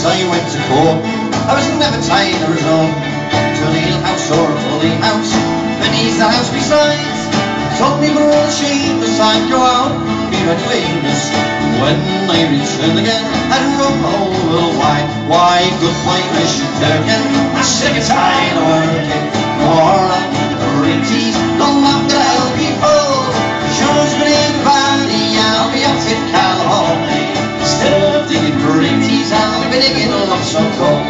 since I went to court. I was never tied or resort to little house or a fully house. Beneath the house besides, told me for all the shameless I'd go out, be very famous. When I returned again, I'd roam the whole world wide. Why, good my Muirsheen Durkin, I'm sick and tired of working. More of coal.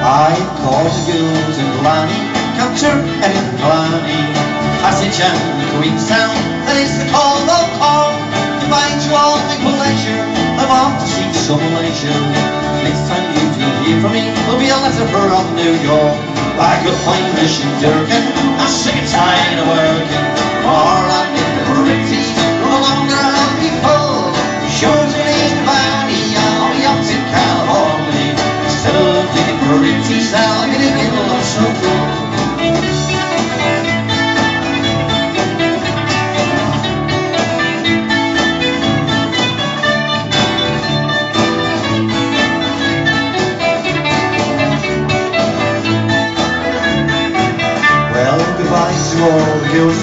I called the girls in Blarney, Kanturk and in Blarney, Passage and Queenstown, that is the call of call. To all my pleasure, I'm off to seek some leisure. Next time you do hear from me, will be a letter from New York. By good fine Muirsheen Durkin, I'm sick and tired of working. More I'm in the riches, no longer I'll be full. In the valley, I'll be up in California. Instead of digging for I'll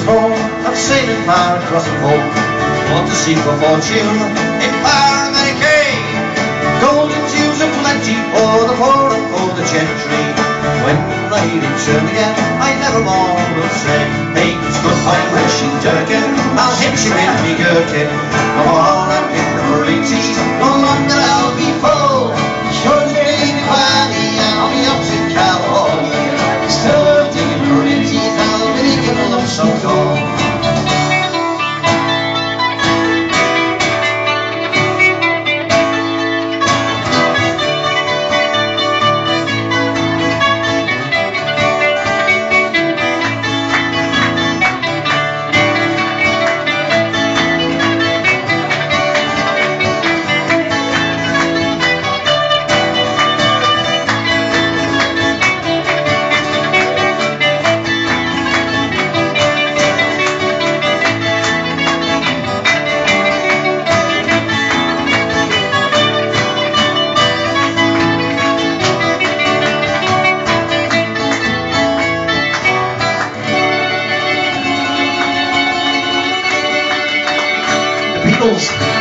home. I'm sailing far across the pole. Want to seek for fortune in far America. Golden dews are plenty for the poor and for the gentry. When the I return again, I never more will say, Hey, it's good fine Muirsheen Durkin. I'll hit you in me gherkin. Beatles